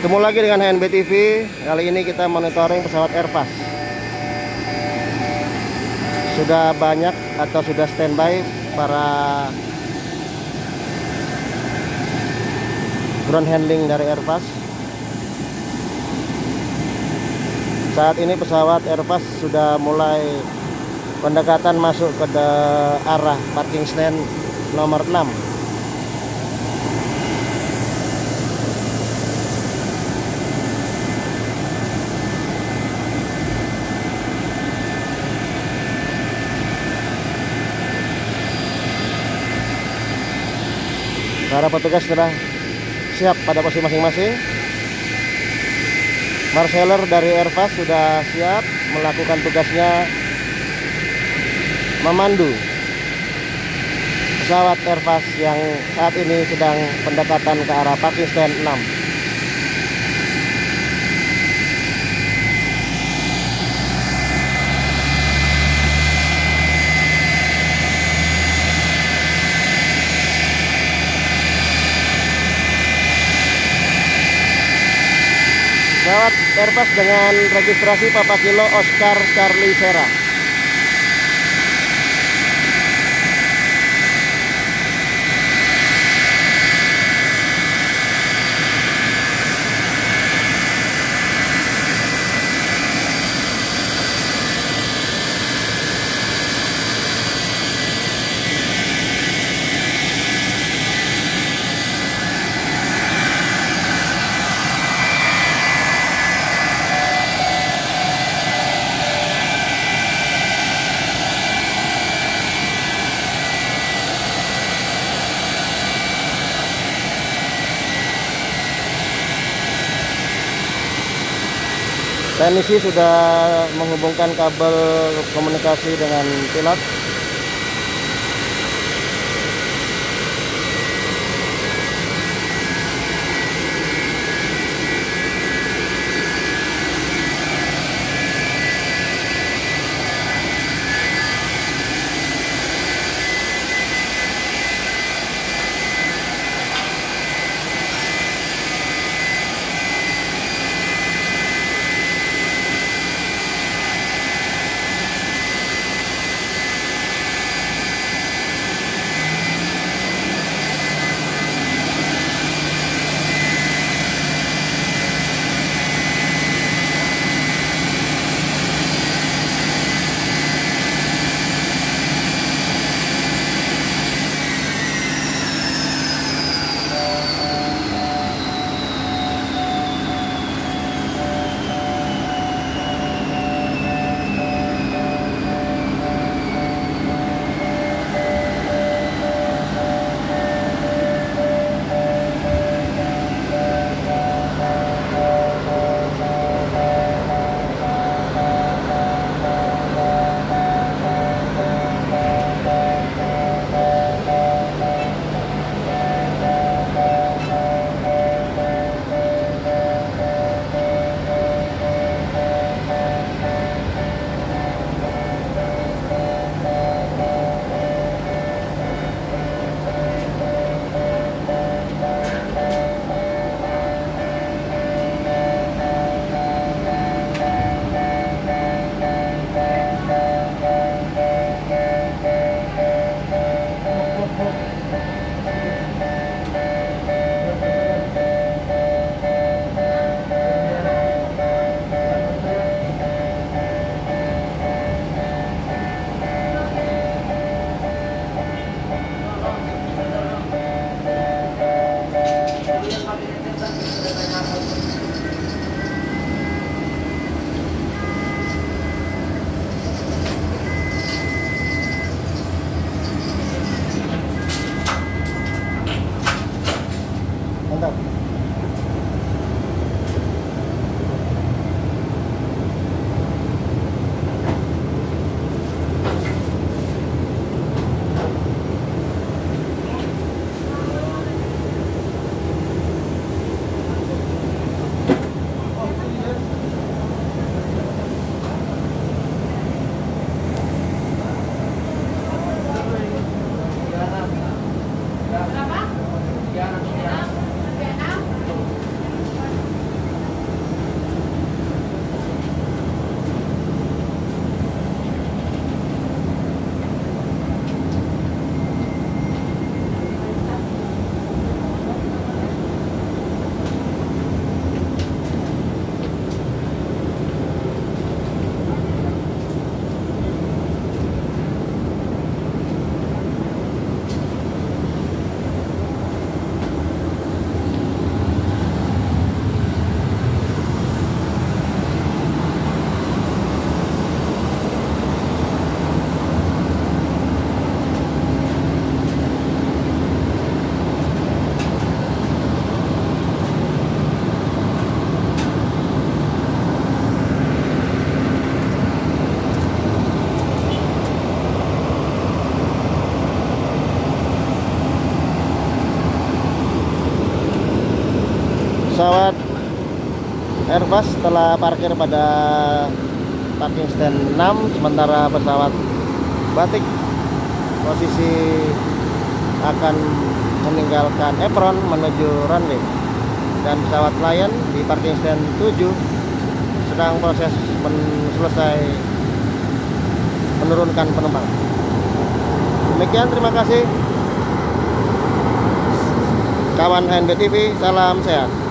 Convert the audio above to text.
Ketemu lagi dengan HNB TV. Kali ini kita monitoring pesawat Airbus. Sudah banyak atau sudah standby para ground handling dari Airbus. Saat ini pesawat Airbus sudah mulai pendekatan masuk ke arah parking stand nomor 6 para petugas sudah siap pada posisi masing-masing. Marceller dari Airbus sudah siap melakukan tugasnya memandu pesawat Airbus yang saat ini sedang pendekatan ke arah parking stand 6 pesawat Airbus dengan registrasi Papa Kilo Oscar Charlie Serra teknisi sudah menghubungkan kabel komunikasi dengan pilot andar. Airbus telah parkir pada parking stand 6 sementara pesawat Batik posisi akan meninggalkan apron menuju runway. Dan pesawat Lion di parking stand 7 sedang proses men selesai menurunkan penumpang. Demikian terima kasih. Kawan HNB TV salam sehat